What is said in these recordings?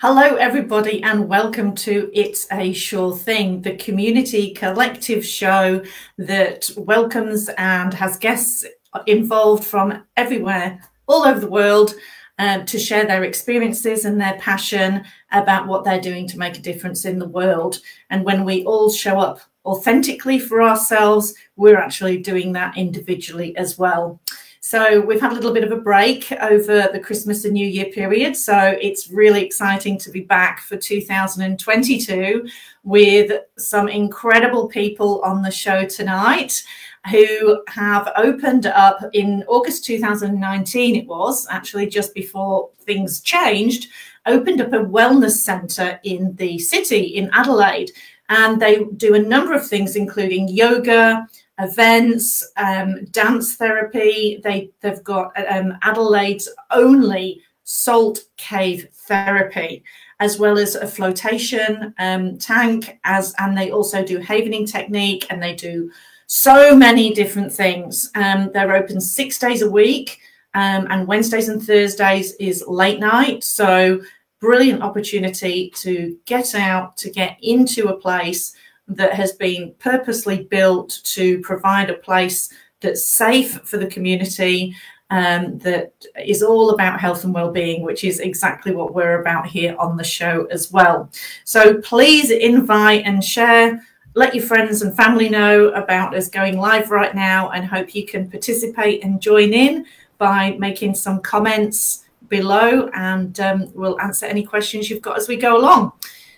Hello, everybody, and welcome to It's a Shaw Thing, the community collective show that welcomes and has guests involved from everywhere, all over the world, um, to share their experiences and their passion about what they're doing to make a difference in the world. And when we all show up authentically for ourselves, we're actually doing that individually as well. So we've had a little bit of a break over the Christmas and New Year period. So it's really exciting to be back for 2022 with some incredible people on the show tonight who have opened up in August 2019, it was actually just before things changed, opened up a wellness centre in the city in Adelaide. And they do a number of things, including yoga, events, um, dance therapy. They they've got um, Adelaide's only salt cave therapy, as well as a flotation um, tank. As and they also do havening technique, and they do so many different things. Um, they're open six days a week, um, and Wednesdays and Thursdays is late night. So brilliant opportunity to get out, to get into a place that has been purposely built to provide a place that's safe for the community, um, that is all about health and well-being, which is exactly what we're about here on the show as well. So please invite and share. Let your friends and family know about us going live right now and hope you can participate and join in by making some comments below and um, we'll answer any questions you've got as we go along.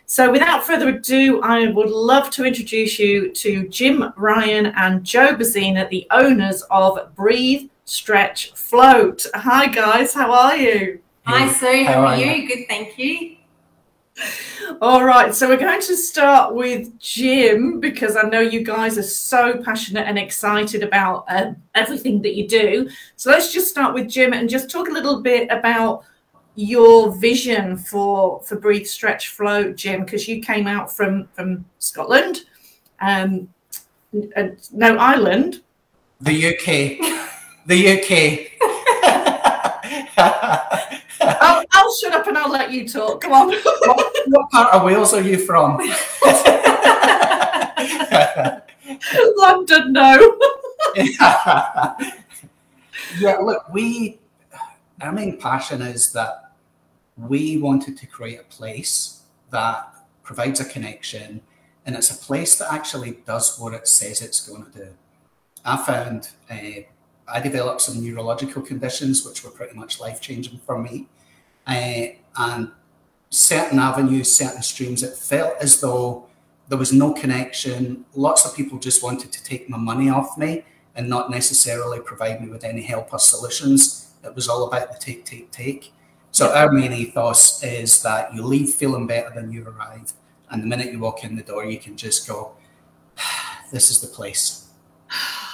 So without further ado, I would love to introduce you to Jim Ryan and Jo Bezzina, the owners of Breathe, Stretch, Float. Hi guys, how are you? Hi Sue, how, how are you? you? Good, thank you. All right, so we're going to start with Jim because I know you guys are so passionate and excited about uh, everything that you do. So let's just start with Jim and just talk a little bit about your vision for for breathe stretch float jim because you came out from from scotland um no ireland. The uk the uk I'll, shut up and i'll let you talk come on what, what part of wales are you from london no yeah look we our main passion is that we wanted to create a place that provides a connection and it's a place that actually does what it says it's going to do. I found uh, I developed some neurological conditions which were pretty much life changing for me. Uh, and certain avenues, certain streams, it felt as though there was no connection. Lots of people just wanted to take my money off me and not necessarily provide me with any help or solutions. It was all about the take, take, take. So our main ethos is that you leave feeling better than you arrived. And the minute you walk in the door, you can just go, this is the place.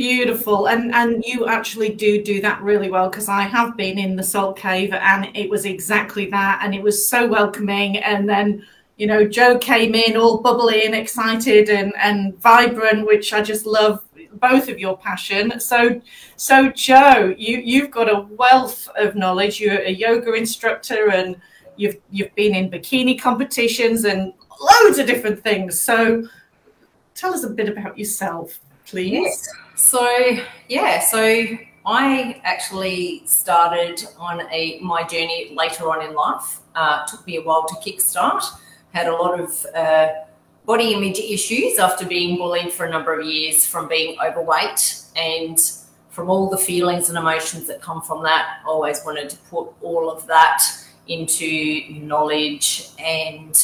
Beautiful. And and you actually do do that really well because I have been in the salt cave and it was exactly that. And it was so welcoming. And then, you know, Jo came in all bubbly and excited and, and vibrant, which I just love both of your passion. So, so Jo, you you've got a wealth of knowledge. You're a yoga instructor, and you've you've been in bikini competitions and loads of different things. So, tell us a bit about yourself, please. Yes. So, yeah, so I actually started on a my journey later on in life. Uh, took me a while to kickstart. Had a lot of uh, body image issues after being bullied for a number of years from being overweight and from all the feelings and emotions that come from that. Always wanted to put all of that into knowledge and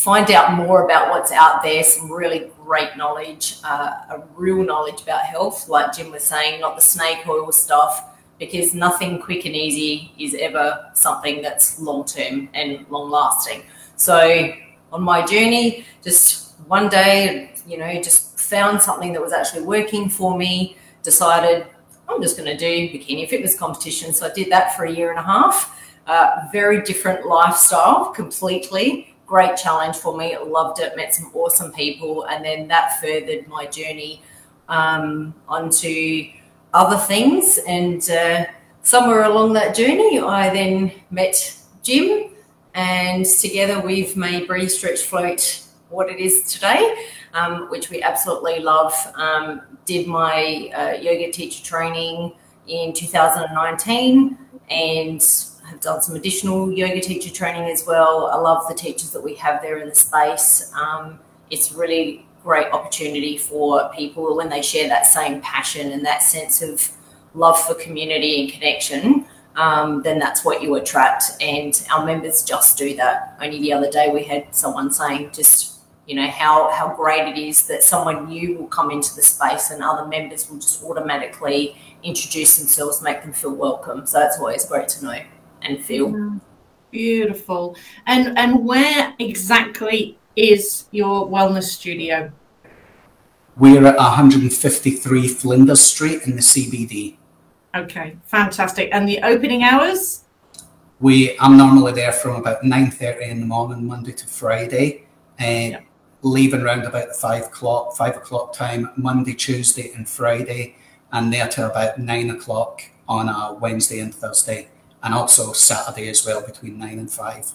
find out more about what's out there, some really great knowledge, uh, a real knowledge about health, like Jim was saying, not the snake oil stuff, because nothing quick and easy is ever something that's long term and long lasting. So on my journey, just one day, you know, just found something that was actually working for me, decided I'm just going to do bikini fitness competition. So I did that for a year and a half. Uh, very different lifestyle completely. Great challenge for me. Loved it. Met some awesome people. And then that furthered my journey um, onto other things. And uh, somewhere along that journey, I then met Jim and together we've made Breathe Stretch Float what it is today, um, which we absolutely love. Um, did my uh, yoga teacher training in 2019 and have done some additional yoga teacher training as well. I love the teachers that we have there in the space. Um, it's really great opportunity for people when they share that same passion and that sense of love for community and connection um, then that's what you attract. And our members just do that. Only the other day we had someone saying just you know how how great it is that someone new will come into the space and other members will just automatically introduce themselves, make them feel welcome. So that's always great to know and feel. Mm, beautiful. And and where exactly is your wellness studio? We're at 153 Flinders Street in the CBD. Okay, fantastic. And the opening hours? We I'm normally there from about 9.30 in the morning, Monday to Friday. And uh, leaving around about the five o'clock, five o'clock time, Monday, Tuesday, and Friday, and there till about nine o'clock on a Wednesday and Thursday, and also Saturday as well between nine and five.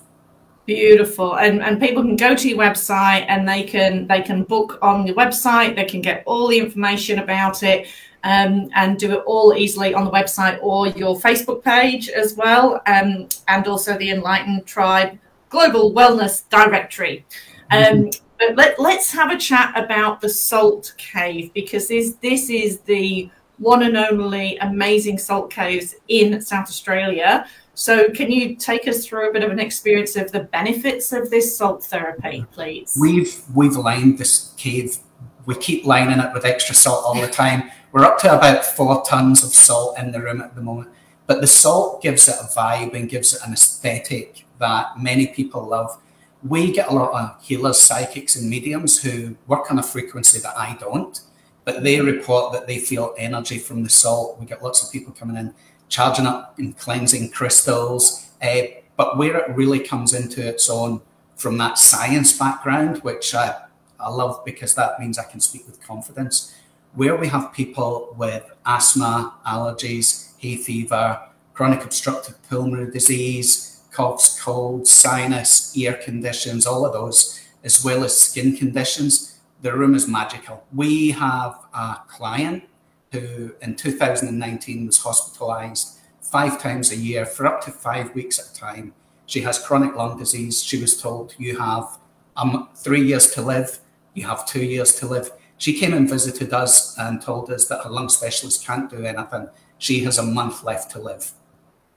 Beautiful, and and people can go to your website and they can they can book on your website. They can get all the information about it. Um, and do it all easily on the website or your Facebook page as well, um, and also the Enlightened Tribe Global Wellness Directory. Um, mm-hmm. But let, let's have a chat about the Salt Cave because this this is the one and only amazing salt caves in South Australia. So, can you take us through a bit of an experience of the benefits of this salt therapy, please? We've we've lined this cave. We keep lining it with extra salt all the time. We're up to about four tons of salt in the room at the moment. But the salt gives it a vibe and gives it an aesthetic that many people love we get a lot of healers, psychics, and mediums who work on a frequency that I don't, but they report that they feel energy from the salt. We get lots of people coming in, charging up and cleansing crystals. Uh, but where it really comes into its own from that science background, which I, I love because that means I can speak with confidence, where we have people with asthma, allergies, hay fever, chronic obstructive pulmonary disease, coughs, colds, sinus, ear conditions, all of those, as well as skin conditions. The room is magical. We have a client who in 2019 was hospitalized five times a year for up to five weeks at a time. She has chronic lung disease. She was told, You have um, three years to live, you have two years to live. She came and visited us and told us that her lung specialist can't do anything. She has a month left to live.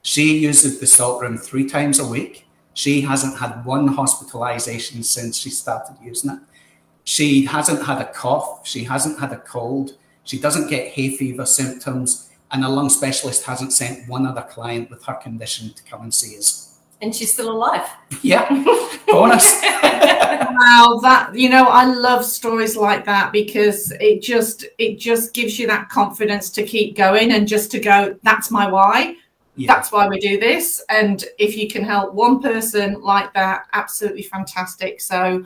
She uses the salt room three times a week. She hasn't had one hospitalization since she started using it. She hasn't had a cough. She hasn't had a cold. She doesn't get hay fever symptoms. And a lung specialist hasn't sent one other client with her condition to come and see us. And she's still alive. Yeah, bonus. wow, that you know, I love stories like that because it just it just gives you that confidence to keep going and just to go. That's my why yeah. that's why we do this. And if you can help one person like that, absolutely fantastic. So,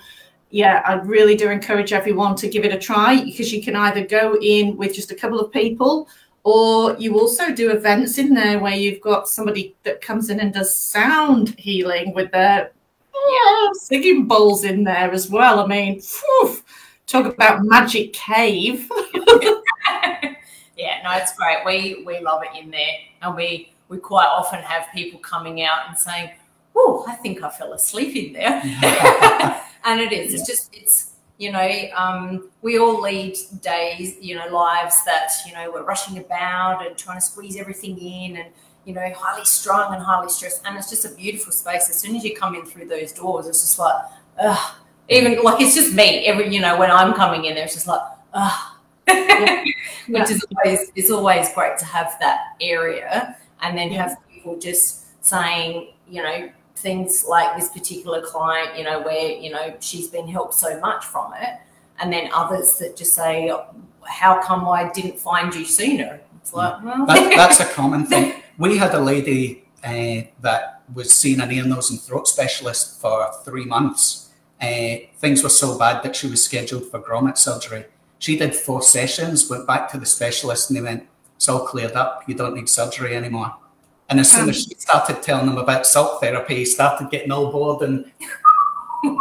yeah, I really do encourage everyone to give it a try because you can either go in with just a couple of people or you also do events in there where you've got somebody that comes in and does sound healing with their yeah, oh, singing bowls in there as well. I mean, whew, talk about magic cave. yeah, no, it's great. We we love it in there, and we we quite often have people coming out and saying, "Oh, I think I fell asleep in there," and it is. It's just it's you know um, we all lead days, you know, lives that you know we're rushing about and trying to squeeze everything in and you know highly strung and highly stressed, and it's just a beautiful space. As soon as you come in through those doors, it's just like, ugh. Even like it's just me. Every you know when I'm coming in there, it's just like, ugh. yeah. which is always it's always great to have that area and then have people just saying, you know, things like this particular client, you know, where, you know, she's been helped so much from it. And then others that just say, how come I didn't find you sooner? It's like, well. That, that's a common thing. We had a lady uh, that was seeing an ear, nose, and throat specialist for three months. Uh, things were so bad that she was scheduled for grommet surgery. She did four sessions, went back to the specialist, and they went, it's all cleared up. You don't need surgery anymore. And as soon as she started telling them about salt therapy, he started getting all bored and. yeah,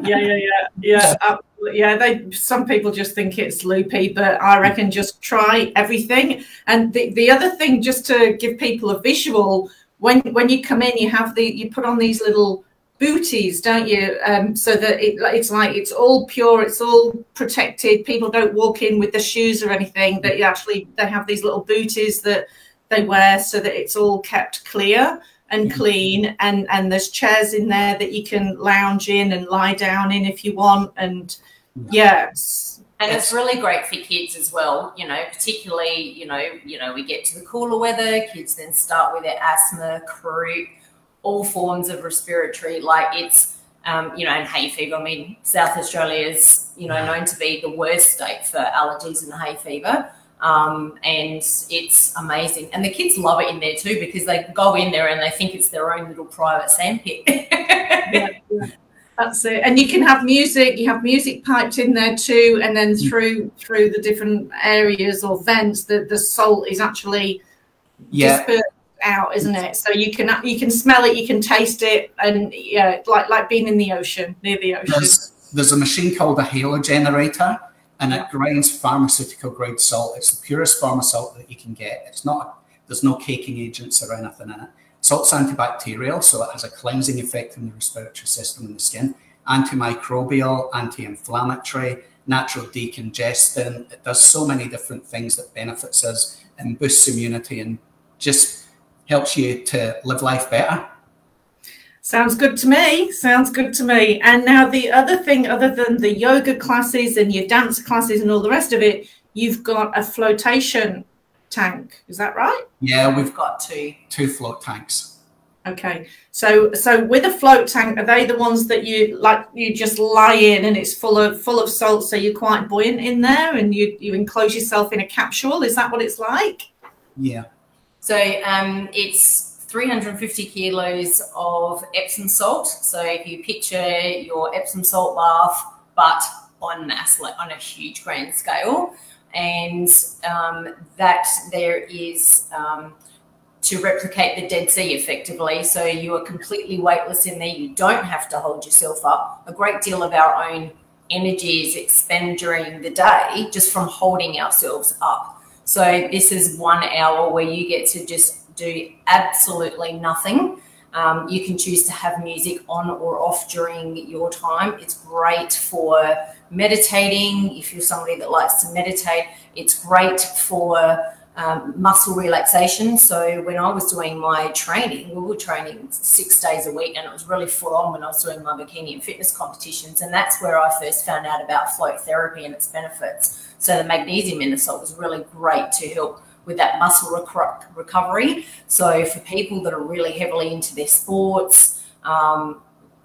yeah, yeah, yeah. Absolutely. Yeah, they. Some people just think it's loopy, but I reckon just try everything. And the the other thing, just to give people a visual, when when you come in, you have the you put on these little booties, don't you? Um, so that it, it's like it's all pure, it's all protected. People don't walk in with the shoes or anything. That you actually they have these little booties that they wear so that it's all kept clear and clean. And and there's chairs in there that you can lounge in and lie down in if you want. And yes. And it's really great for kids as well, you know, particularly, you know, you know, we get to the cooler weather, kids then start with their asthma, croup, all forms of respiratory, like it's, um, you know, and hay fever. I mean, South Australia is, you know, known to be the worst state for allergies and hay fever. Um, and it's amazing. And the kids love it in there too because they go in there and they think it's their own little private sandpit. yeah, yeah. That's it. And you can have music. You have music piped in there too, and then mm. through through the different areas or vents, the the salt is actually yeah. dispersed out, isn't it? So you can you can smell it, you can taste it, and yeah, like like being in the ocean near the ocean. There's, there's a machine called a halo generator, and it grinds pharmaceutical grade salt. It's the purest pharma salt that you can get. It's not there's no caking agents or anything in it. Salt's antibacterial, so it has a cleansing effect on the respiratory system and the skin. Antimicrobial, anti-inflammatory, natural decongestant. It does so many different things that benefits us and boosts immunity and just helps you to live life better. Sounds good to me. Sounds good to me. And now the other thing, other than the yoga classes and your dance classes and all the rest of it, you've got a flotation tank. Is that right? Yeah, we've got two two float tanks. Okay, so so with a float tank, are they the ones that you like? You just lie in, and it's full of full of salt, so you're quite buoyant in there, and you you enclose yourself in a capsule. Is that what it's like? Yeah. So um, it's 350 kilos of Epsom salt. So if you picture your Epsom salt bath, but on mass, like on a huge grand scale, and um, that there is um, to replicate the Dead Sea effectively. So you are completely weightless in there. You don't have to hold yourself up. A great deal of our own energy is expended during the day just from holding ourselves up. So this is one hour where you get to just do absolutely nothing. Um, you can choose to have music on or off during your time. It's great for meditating. If you're somebody that likes to meditate, it's great for um, muscle relaxation. So when I was doing my training, we were training six days a week, and it was really full on when I was doing my bikini and fitness competitions. And that's where I first found out about float therapy and its benefits. So the magnesium in the salt was really great to help with that muscle rec- recovery. So for people that are really heavily into their sports, um,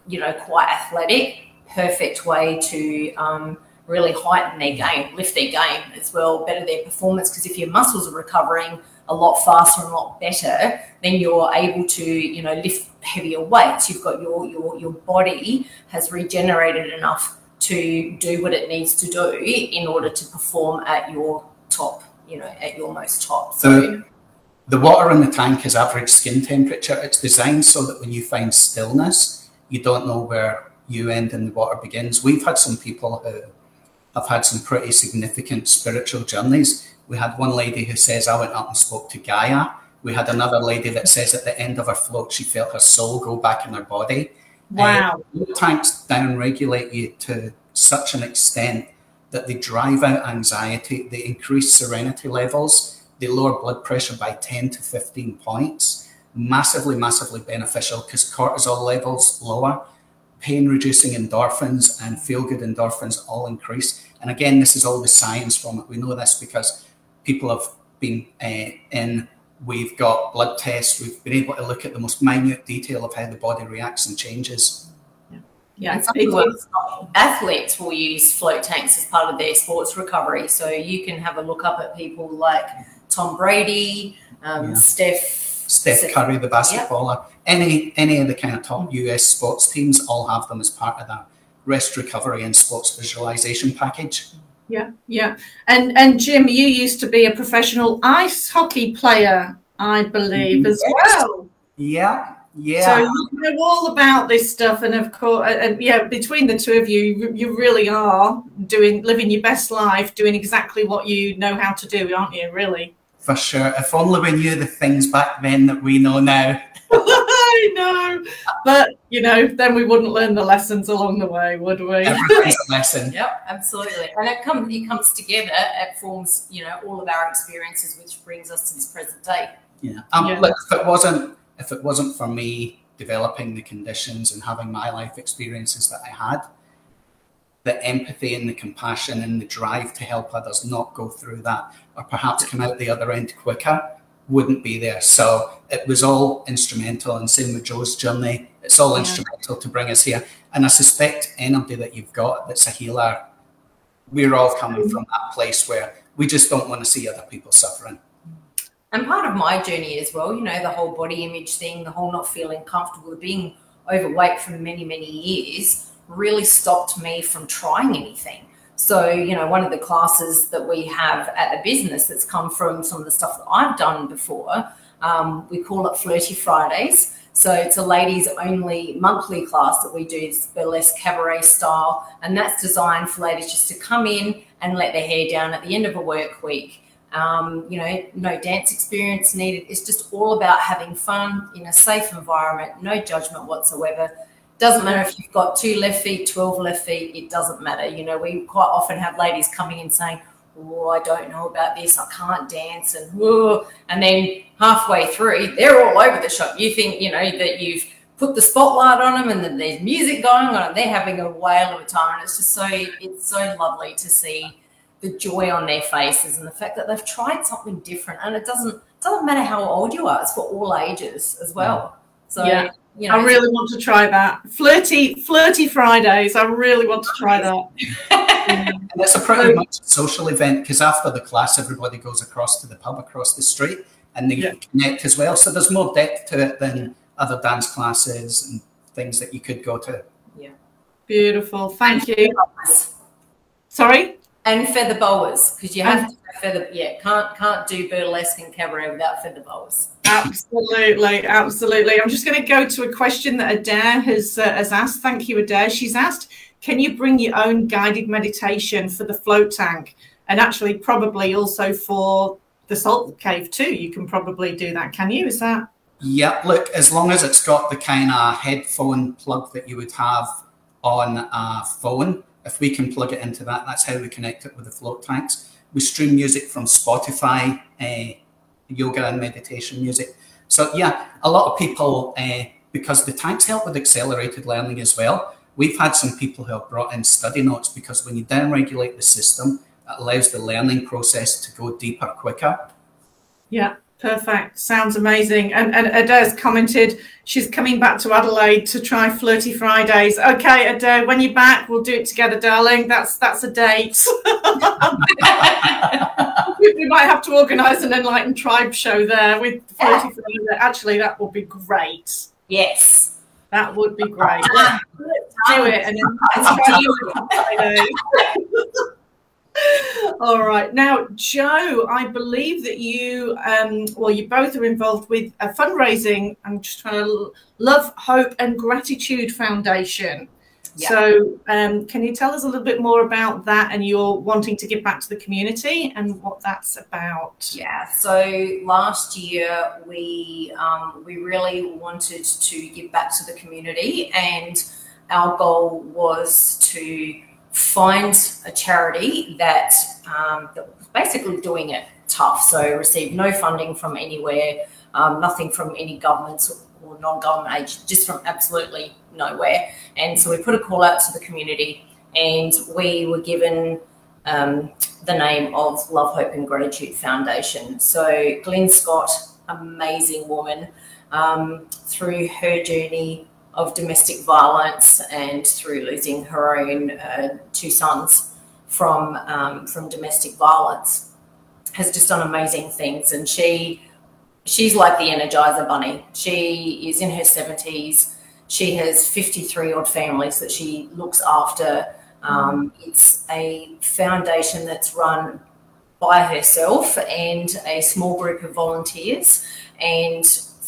you know, quite athletic, perfect way to um, really heighten their game, lift their game as well, better their performance. Because if your muscles are recovering a lot faster and a lot better, then you're able to, you know, lift heavier weights. You've got your your your body has regenerated enough to do what it needs to do in order to perform at your top, you know, at your most top. So the water in the tank is average skin temperature. It's designed so that when you find stillness, you don't know where you end and the water begins. We've had some people who have had some pretty significant spiritual journeys. We had one lady who says, I went up and spoke to Gaia. We had another lady that says at the end of her float, she felt her soul go back in her body. Wow. Uh, tanks downregulate you to such an extent that they drive out anxiety, they increase serenity levels, they lower blood pressure by 10 to 15 points. Massively, massively beneficial because cortisol levels lower, pain reducing endorphins and feel good endorphins all increase. And again, this is all the science from it. We know this because people have been uh, in, we've got blood tests, we've been able to look at the most minute detail of how the body reacts and changes. Yeah, people, athletes will use float tanks as part of their sports recovery. So you can have a look up at people like Tom Brady, um, yeah. Steph. Steph Curry, the basketballer, yeah. any any of the kind of top US sports teams all have them as part of that rest recovery and sports visualization package. Yeah, yeah. And and Jim, you used to be a professional ice hockey player. I believe, as well. Yeah, yeah. So you know all about this stuff, and of course, and yeah, between the two of you, you really are doing living your best life, doing exactly what you know how to do, aren't you? Really. For sure. If only we knew the things back then that we know now. I know, but you know, then we wouldn't learn the lessons along the way, would we? Everything's a lesson. Yep, absolutely. And it comes, it comes together. It forms, you know, all of our experiences, which brings us to this present day. Yeah. Um, yeah. Look, if it wasn't, if it wasn't for me developing the conditions and having my life experiences that I had, the empathy and the compassion and the drive to help others not go through that, or perhaps come out the other end quicker wouldn't be there. So it was all instrumental, and same with Jo's journey. It's all yeah. instrumental to bring us here. And I suspect anybody that you've got that's a healer, we're all coming mm-hmm. from that place where we just don't want to see other people suffering. And part of my journey as well, you know, the whole body image thing, the whole not feeling comfortable, being overweight for many, many years really stopped me from trying anything. So, you know, one of the classes that we have at the business that's come from some of the stuff that I've done before, um, we call it Flirty Fridays. So it's a ladies only monthly class that we do, burlesque cabaret style. And that's designed for ladies just to come in and let their hair down at the end of a work week. Um, you know, no dance experience needed. It's just all about having fun in a safe environment, no judgment whatsoever. Doesn't matter if you've got two left feet, 12 left feet, it doesn't matter. You know, we quite often have ladies coming in saying, Oh, I don't know about this, I can't dance, and whoa. And then halfway through, they're all over the shop. You think, you know, that you've put the spotlight on them and then there's music going on and they're having a whale of a time. And it's just so it's so lovely to see the joy on their faces and the fact that they've tried something different. And it doesn't doesn't matter how old you are, it's for all ages as well. So yeah. You know, I really want to try that. Flirty, flirty Fridays. I really want to try that. and it's a pretty much social event because after the class, everybody goes across to the pub across the street and they yeah. connect as well. So there's more depth to it than other dance classes and things that you could go to. Yeah. Beautiful. Thank you. Sorry? And feather boas because you have and- to feather. Yeah, can't can't do burlesque and cabaret without feather boas. Absolutely, absolutely. I'm just going to go to a question that Adair has uh, has asked. Thank you, Adair. She's asked, "Can you bring your own guided meditation for the float tank, and actually probably also for the salt cave too? You can probably do that. Can you? Is that?" Yeah. Look, as long as it's got the kind of headphone plug that you would have on a phone, if we can plug it into that, that's how we connect it with the float tanks. We stream music from Spotify. Uh, yoga and meditation music. So yeah, a lot of people, uh, because the tanks help with accelerated learning as well. We've had some people who have brought in study notes because when you downregulate the system, it allows the learning process to go deeper quicker. Yeah. Perfect. Sounds amazing. And, and Adair's commented she's coming back to Adelaide to try Flirty Fridays. Okay, Adair, when you're back, we'll do it together, darling. That's that's a date. we might have to organise an Enlightened Tribe show there with Flirty Fridays. Actually, that would be great. Yes. That would be great. do it and then All right. Now, Jo, I believe that you, um, well, you both are involved with a fundraising. I'm just trying to Love, Hope and Gratitude Foundation. Yeah. So, um, can you tell us a little bit more about that and you're wanting to give back to the community and what that's about? Yeah. So last year we um, we really wanted to give back to the community, and our goal was to find a charity that, um, that basically doing it tough. So received no funding from anywhere, um, nothing from any governments or non-government agencies, just from absolutely nowhere. And so we put a call out to the community, and we were given um, the name of Love, Hope and Gratitude Foundation. So Glenn Scott, amazing woman, um, through her journey of domestic violence and through losing her own uh, two sons from um, from domestic violence has just done amazing things. And she she's like the energizer bunny. She is in her 70s she has 53 odd families that she looks after. Um, it's a foundation that's run by herself and a small group of volunteers. And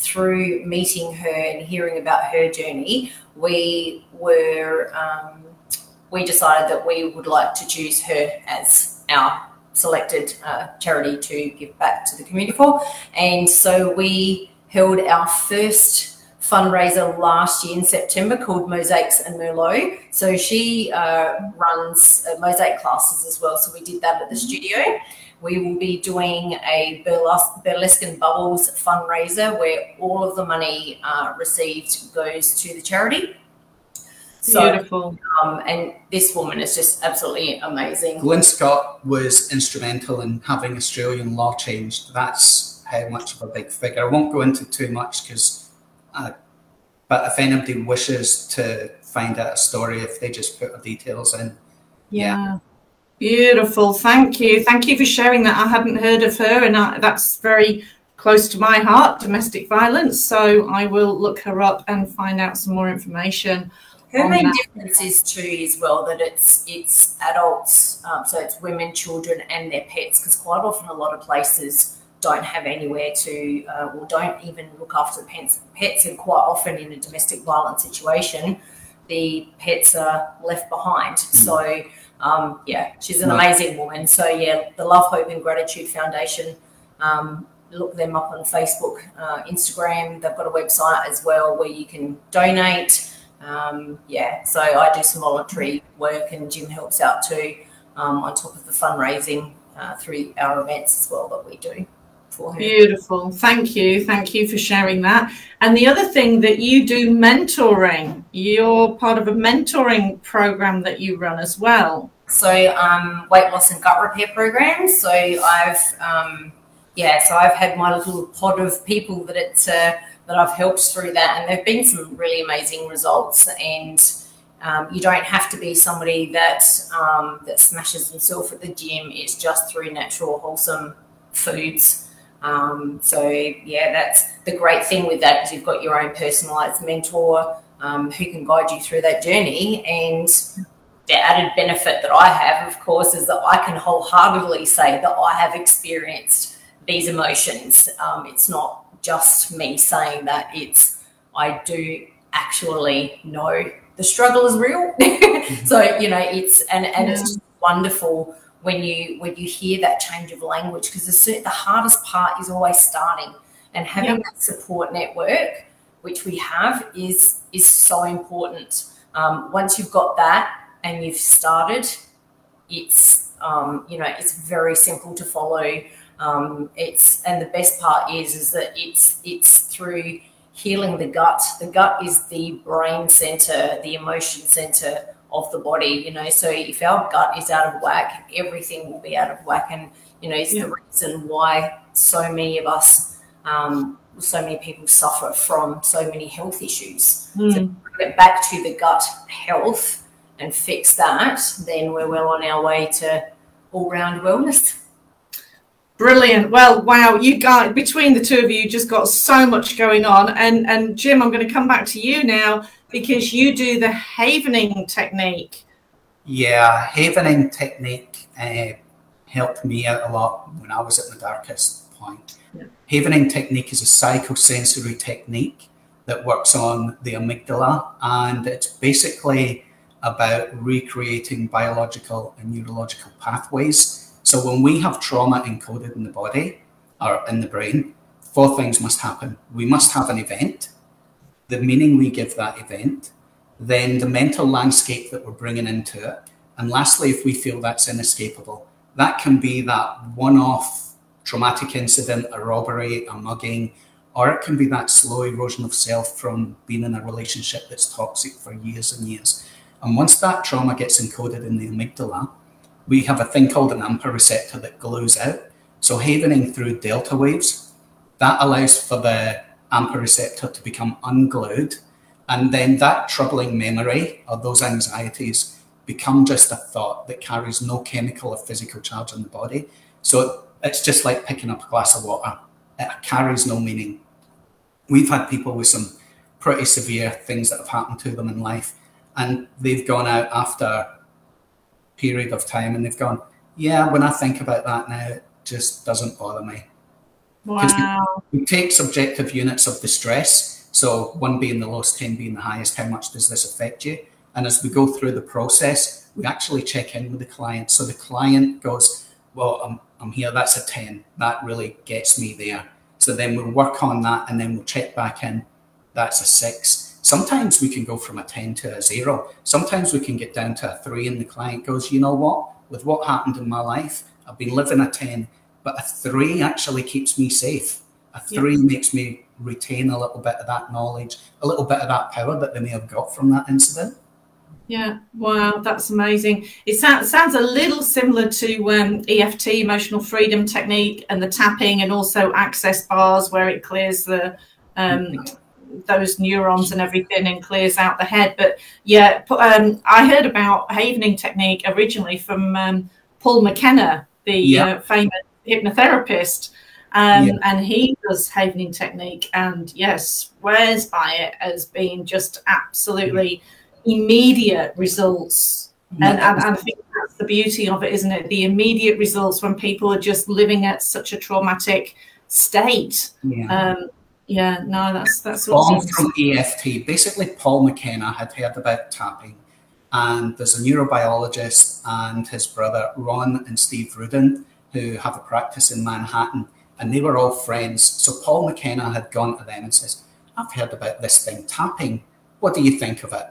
through meeting her and hearing about her journey, we were um, we decided that we would like to choose her as our selected uh, charity to give back to the community for. And so we held our first fundraiser last year in September called Mosaics and Merlot. So she uh, runs uh, mosaic classes as well. So we did that at the studio. We will be doing a burlesque, burlesque and bubbles fundraiser where all of the money uh, received goes to the charity. So, Beautiful. Um, and this woman is just absolutely amazing. Glenn Scott was instrumental in having Australian law changed. That's how much of a big figure. I won't go into too much because, uh, but if anybody wishes to find out a story, if they just put the details in. yeah. yeah. Beautiful. Thank you. Thank you for sharing that. I hadn't heard of her, and I, that's very close to my heart domestic violence. So I will look her up and find out some more information. Her main that. difference is too as well that it's it's adults, um, so it's women, children, and their pets. Because quite often, a lot of places don't have anywhere to, uh, or don't even look after the pets. Pets, and quite often in a domestic violence situation, the pets are left behind. Mm. So um, yeah, she's an amazing woman. So yeah, the Love, Hope and Gratitude Foundation. Um, look them up on Facebook, uh, Instagram. They've got a website as well where you can donate. Um, yeah, so I do some voluntary work, and Jim helps out too, um, on top of the fundraising uh, through our events as well that we do. Beautiful. Thank you. Thank you for sharing that. And the other thing that you do mentoring, you're part of a mentoring program that you run as well. So, um, weight loss and gut repair program. So, I've, um, yeah, so I've had my little pod of people that it's, uh, that I've helped through that, and there've been some really amazing results. And um, you don't have to be somebody that um, that smashes himself at the gym. It's just through natural, wholesome foods um, so yeah, that's the great thing with that is you've got your own personalized mentor um, who can guide you through that journey. And the added benefit that I have, of course, is that I can wholeheartedly say that I have experienced these emotions. Um, it's not just me saying that; it's I do actually know the struggle is real. so you know, it's and and yeah. it's wonderful when you when you hear that change of language because the, the hardest part is always starting and having yep. that support network which we have is is so important. Um, once you've got that and you've started it's um, you know it's very simple to follow. Um, it's and the best part is is that it's it's through healing the gut. The gut is the brain center the emotion center of the body, you know. So if our gut is out of whack, everything will be out of whack. And, you know, it's yeah. the reason why so many of us, um, so many people suffer from so many health issues. Mm. So get back to the gut health and fix that, then we're well on our way to all round wellness. Brilliant. Well, wow, you guys, between the two of you just got so much going on. And and Jim, I'm going to come back to you now because you do the havening technique. Yeah, havening technique uh, helped me out a lot when I was at my darkest point. Yeah. Havening technique is a psychosensory technique that works on the amygdala, and it's basically about recreating biological and neurological pathways. So when we have trauma encoded in the body or in the brain, four things must happen. We must have an event the meaning we give that event, then the mental landscape that we're bringing into it, and lastly, if we feel that's inescapable, that can be that one off traumatic incident, a robbery, a mugging, or it can be that slow erosion of self from being in a relationship that's toxic for years and years. And once that trauma gets encoded in the amygdala, we have a thing called an AMPA receptor that glows out. So havening through delta waves, that allows for the Um, AMPA receptor to become unglued. And then that troubling memory or those anxieties become just a thought that carries no chemical or physical charge in the body. So it's just like picking up a glass of water. It carries no meaning. We've had people with some pretty severe things that have happened to them in life, and they've gone out after a period of time and they've gone, yeah, when I think about that now, it just doesn't bother me. Wow. We, we take subjective units of distress. So one being the lowest, 10 being the highest, how much does this affect you? And as we go through the process, we actually check in with the client. So the client goes, well, I'm, I'm here, that's a 10. That really gets me there. So then we'll work on that and then we'll check back in. That's a six. Sometimes we can go from a 10 to a zero. Sometimes we can get down to a three and the client goes, you know what? With what happened in my life, I've been living a 10, but a three actually keeps me safe. A three makes me retain a little bit of that knowledge, a little bit of that power that they may have got from that incident. Yeah, wow, that's amazing. It sounds sounds a little similar to um, EFT, emotional freedom technique, and the tapping, and also access bars where it clears the um, those neurons and everything and clears out the head. But yeah, um, I heard about Havening technique originally from um, Paul McKenna, the yeah. uh, famous hypnotherapist. Um, yeah. And he does Havening technique and yes, swears by it as being just absolutely immediate results. Yeah. And, and, and, I think that's the beauty of it, isn't it? The immediate results when people are just living at such a traumatic state. Yeah. Um, yeah, no, that's that's awesome. from EFT. Basically, Paul McKenna had heard about tapping, and there's a neurobiologist and his brother Ron and Steve Ruden who have a practice in Manhattan, and they were all friends. So Paul McKenna had gone to them and says, "I've heard about this thing tapping. What do you think of it?"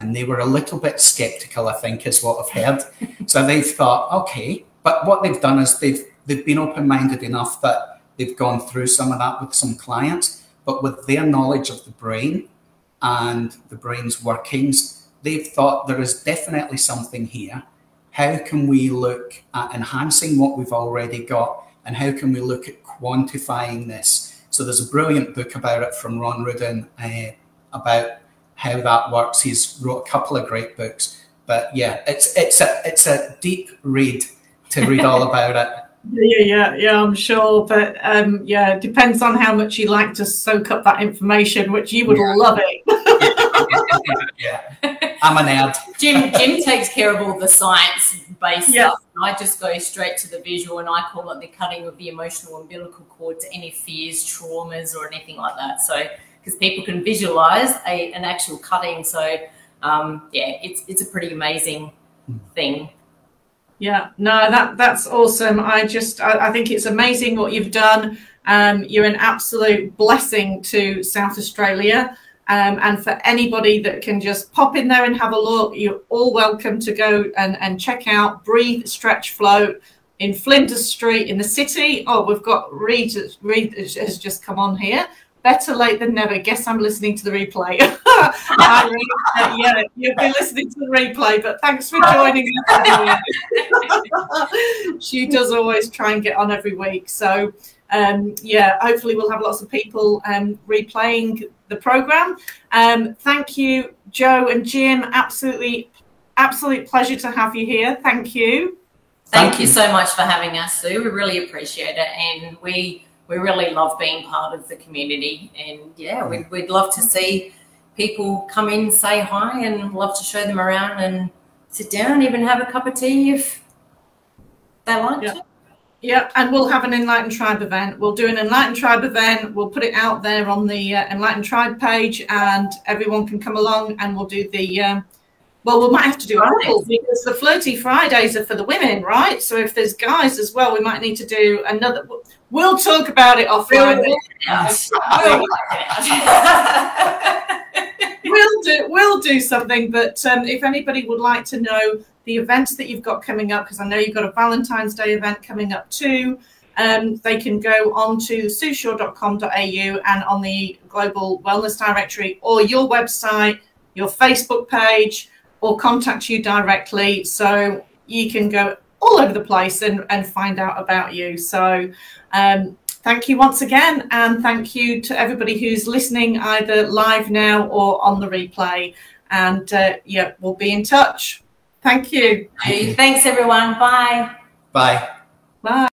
and they were a little bit skeptical, I think, is what I've heard. so they've thought, okay, but what they've done is they've they've been open-minded enough that they've gone through some of that with some clients, but with their knowledge of the brain and the brain's workings, they've thought there is definitely something here. How can we look at enhancing what we've already got, and how can we look at quantifying this? So there's a brilliant book about it from Ron Ruden uh, about how that works. He's wrote a couple of great books, but yeah, it's it's a it's a deep read to read all about it. Yeah, yeah, yeah, I'm sure. But um, yeah, it depends on how much you like to soak up that information, which you would yeah. love it. yeah, I'm a nerd. Jim Jim takes care of all the science based yeah. stuff. I just go straight to the visual and I call it the cutting of the emotional umbilical cord to any fears, traumas, or anything like that. So because people can visualize a, an actual cutting. So um, yeah, it's it's a pretty amazing thing. Yeah, no, that that's awesome. I just I, I think it's amazing what you've done. Um, you're an absolute blessing to South Australia. Um, and for anybody that can just pop in there and have a look, you're all welcome to go and, and check out Breathe, Stretch, Float in Flinders Street in the city. Oh, we've got Reed, Reed has just come on here better late than never. Guess I'm listening to the replay. uh, yeah, you'll be listening to the replay, but thanks for joining us. she does always try and get on every week. So, um, yeah, hopefully we'll have lots of people um, replaying the program. Um, thank you, Jo and Jim. Absolutely, absolute pleasure to have you here. Thank you. Thank, thank you so much for having us, Sue. We really appreciate it, and we we really love being part of the community. And yeah, we'd, we'd love to see people come in, say hi, and love to show them around and sit down, even have a cup of tea if they like yeah. to. Yeah, and we'll have an Enlightened Tribe event. We'll do an Enlightened Tribe event. We'll put it out there on the uh, Enlightened Tribe page, and everyone can come along. And we'll do the um, well, we might have to do because the flirty Fridays are for the women, right? So if there's guys as well, we might need to do another. We'll talk about it offline. we'll do we'll do something. But um, if anybody would like to know the events that you've got coming up, because I know you've got a Valentine's Day event coming up too. Um, they can go on to sushaw.com.au and on the Global Wellness Directory or your website, your Facebook page, or contact you directly. So you can go all over the place and, and find out about you. So um, thank you once again. And thank you to everybody who's listening either live now or on the replay. And uh, yeah, we'll be in touch. Thank you. Thanks, everyone. Bye. Bye. Bye.